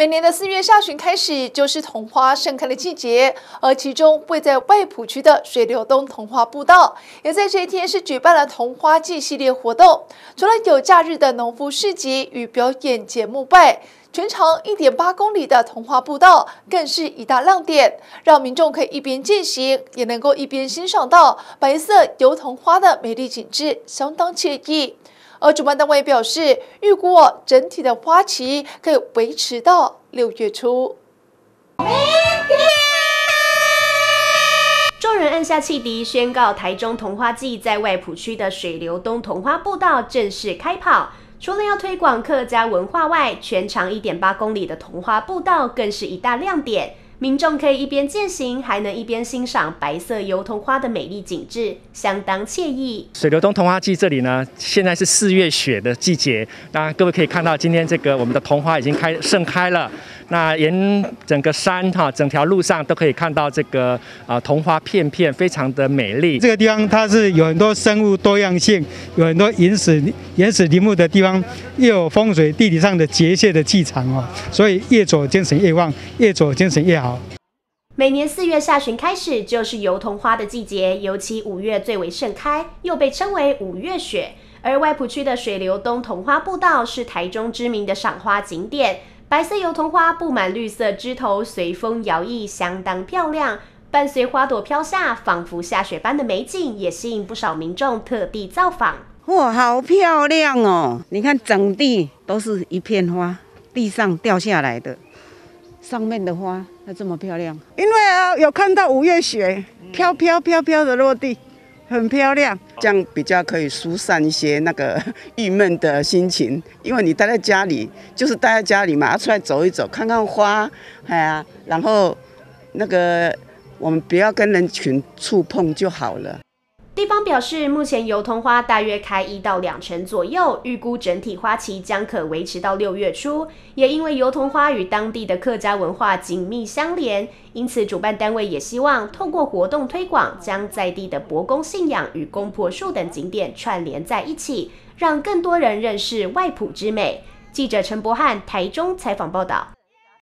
每年的四月下旬开始，就是桐花盛开的季节，而其中位在外埔区的水流东桐花步道，也在这一天是举办了桐花季系列活动。除了有假日的农夫市集与表演节目外，全长一点八公里的桐花步道更是一大亮点，让民众可以一边践行，也能够一边欣赏到白色油桐花的美丽景致，相当惬意。而主办单位表示，预估整体的花期可以维持到六月初。众人按下汽笛，宣告台中桐花季在外埔区的水流东桐花步道正式开跑。除了要推广客家文化外，全长一点八公里的桐花步道更是一大亮点。民众可以一边践行，还能一边欣赏白色油桐花的美丽景致，相当惬意。水流东桐花季这里呢，现在是四月雪的季节。当然各位可以看到，今天这个我们的桐花已经开盛开了。那沿整个山哈，整条路上都可以看到这个啊桐花片片，非常的美丽。这个地方它是有很多生物多样性，有很多原始原始林木的地方，又有风水地理上的结界的气场哦，所以越走精神越旺，越走精神越好。每年四月下旬开始就是油桐花的季节，尤其五月最为盛开，又被称为五月雪。而外埔区的水流东桐花步道是台中知名的赏花景点。白色油桐花布满绿色枝头，随风摇曳，相当漂亮。伴随花朵飘下，仿佛下雪般的美景，也吸引不少民众特地造访。哇，好漂亮哦！你看，整地都是一片花，地上掉下来的，上面的花它这么漂亮。因为啊，有看到五月雪飘飘飘飘的落地。很漂亮，这样比较可以疏散一些那个 郁闷的心情。因为你待在家里，就是待在家里嘛，要出来走一走，看看花，哎呀，然后那个我们不要跟人群触碰就好了。地方表示，目前油桐花大约开一到两成左右，预估整体花期将可维持到六月初。也因为油桐花与当地的客家文化紧密相连，因此主办单位也希望透过活动推广，将在地的伯公信仰与公婆树等景点串联在一起，让更多人认识外埔之美。记者陈博翰台中采访报道。